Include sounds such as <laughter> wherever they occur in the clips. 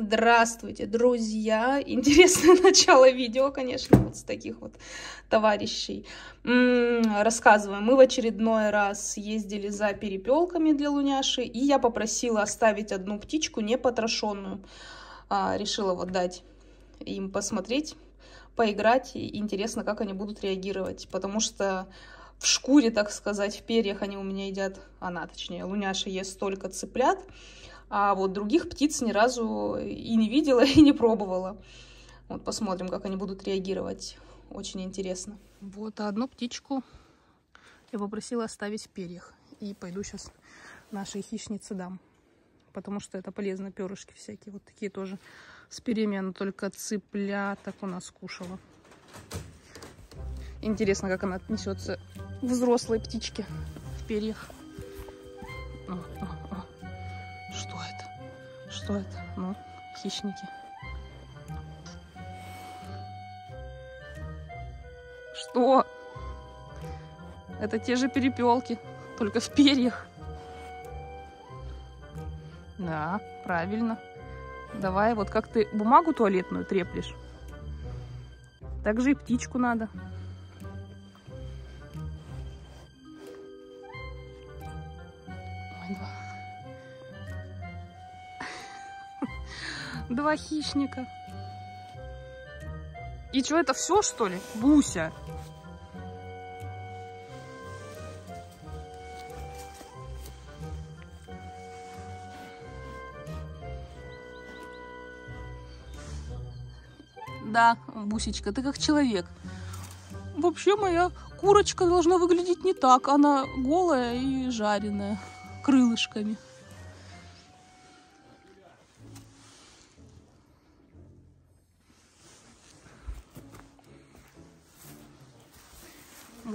Здравствуйте, друзья! Интересное <laughs> начало видео, конечно, вот с таких вот товарищей. М -м, рассказываем, мы в очередной раз ездили за перепелками для Луняши, и я попросила оставить одну птичку непотрошенную. А, решила вот дать им посмотреть, поиграть, и интересно, как они будут реагировать, потому что в шкуре, так сказать, в перьях они у меня едят, она, точнее, Луняша ест только цыплят, а вот других птиц ни разу и не видела, <laughs> и не пробовала. Вот посмотрим, как они будут реагировать. Очень интересно. Вот одну птичку я попросила оставить в перьях. И пойду сейчас нашей хищнице дам. Потому что это полезно, перышки всякие. Вот такие тоже с перьями. Только цыпляток у нас кушала. Интересно, как она отнесется взрослой птичке в перьях. Что это? Ну, хищники. Что? Это те же перепелки, только в перьях. Да, правильно. Давай, вот как ты бумагу туалетную треплешь, так же и птичку надо. Два хищника. И что, это все, что ли? Буся. Да, Бусечка, ты как человек. Вообще моя курочка должна выглядеть не так. Она голая и жареная, крылышками.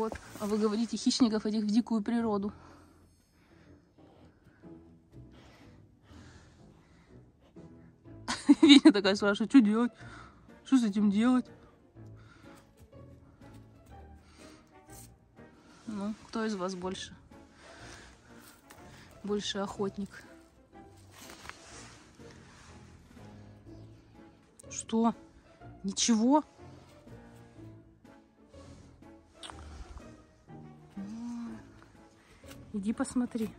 Вот, а вы говорите хищников этих в дикую природу. <laughs> Веня такая спрашивает, что делать? Что с этим делать? Ну, кто из вас больше? Больше охотник. Что? Ничего? Иди посмотри.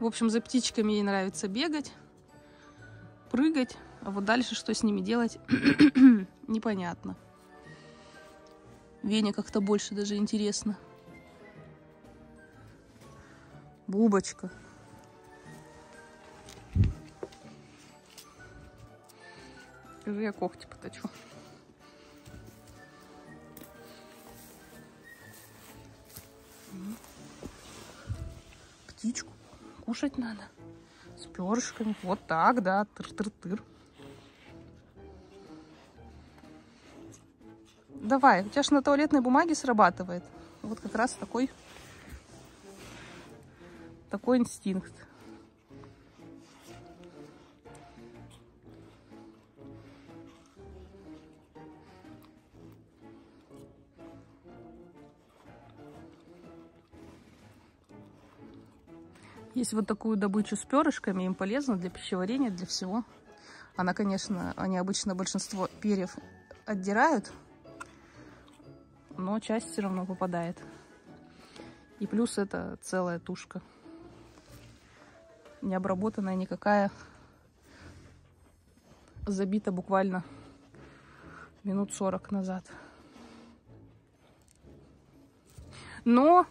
В общем, за птичками ей нравится бегать, прыгать. А вот дальше что с ними делать, <clears throat> непонятно. Вене как-то больше даже интересно. Бубочка. Скажи, я когти поточу. Птичку кушать надо. С перышками. Вот так, да. Тыр-тыр-тыр. Давай, у тебя же на туалетной бумаге срабатывает. Вот как раз такой, такой инстинкт. Есть вот такую добычу с перышками, им полезно для пищеварения, для всего. Она, конечно, они обычно большинство перьев отдирают, но часть все равно попадает. И плюс это целая тушка. Не обработанная никакая. Забита буквально минут 40 назад. Но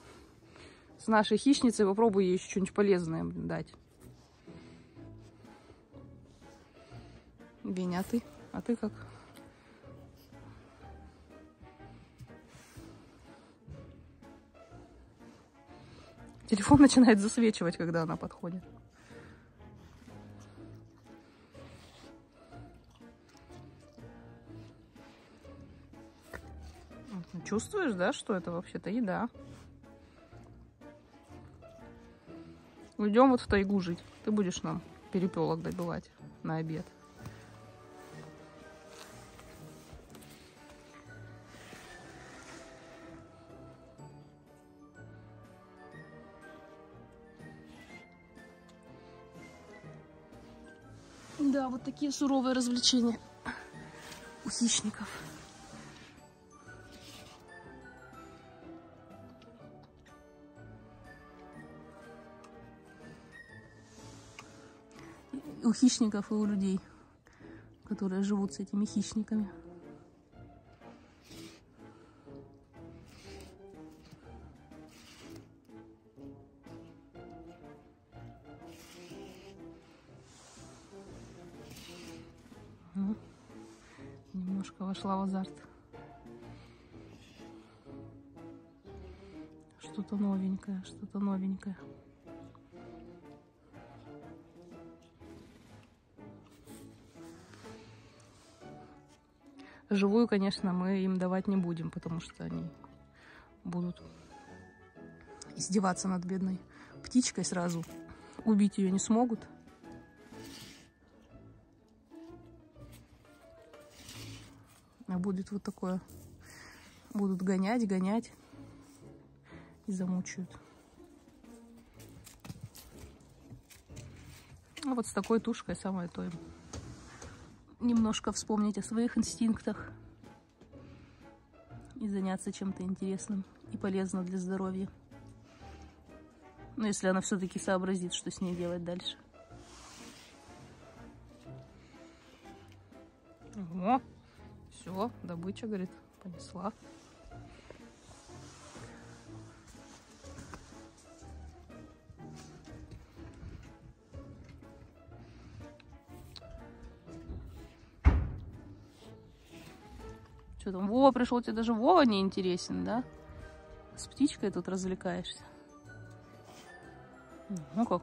с нашей хищницей. Попробую ей еще что-нибудь полезное дать. Веня, а ты? А ты как? Телефон начинает засвечивать, когда она подходит. Чувствуешь, да, что это вообще-то еда? Уйдем вот в тайгу жить. Ты будешь нам перепелок добивать на обед. Да, вот такие суровые развлечения у хищников. У хищников и у людей, которые живут с этими хищниками. Ну, немножко вошла в азарт. Что-то новенькое, что-то новенькое. Живую, конечно, мы им давать не будем, потому что они будут издеваться над бедной птичкой сразу. Убить ее не смогут. А будет вот такое. Будут гонять, гонять и замучают. А вот с такой тушкой самое то им. Немножко вспомнить о своих инстинктах и заняться чем-то интересным и полезным для здоровья. Ну, если она все-таки сообразит, что с ней делать дальше. О, все, добыча, говорит, понесла. Что там, Вова пришел, тебе даже Вова не интересен, да? С птичкой тут развлекаешься. Ну как?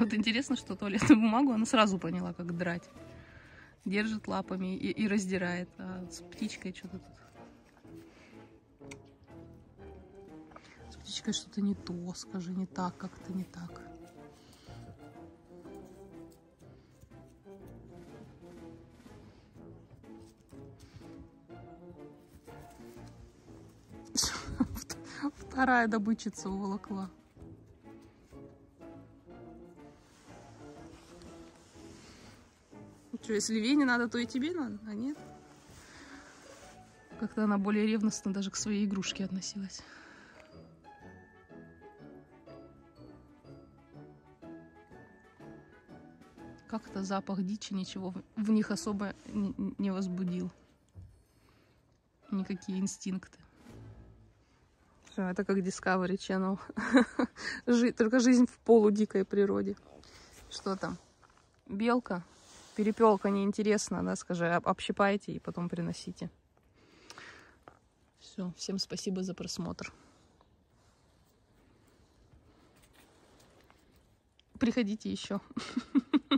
Вот интересно, что туалетную бумагу она сразу поняла, как драть. Держит лапами и, и раздирает. А с птичкой что-то тут. С птичкой что-то не то, скажи, не так, как-то не так. <laughs> Вторая добычица уволокла. Что, если Вене надо, то и тебе надо, а нет? Как-то она более ревностно даже к своей игрушке относилась. Как-то запах дичи ничего в них особо не возбудил. Никакие инстинкты. Все, это как Discovery Channel. <laughs> Только жизнь в полудикой природе. Что там? Белка? Перепелка неинтересна, да, скажи, общипайте и потом приносите. Все, всем спасибо за просмотр. Приходите еще. <laughs>